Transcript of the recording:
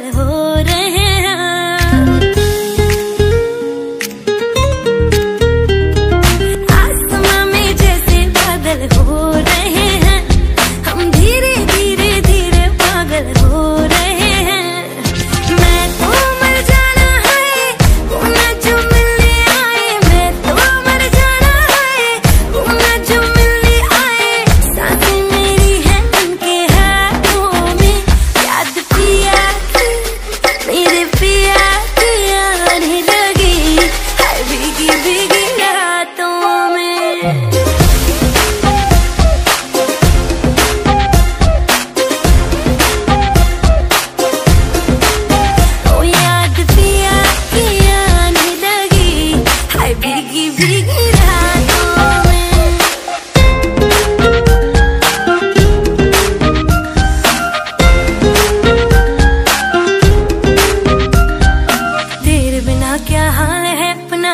dejó.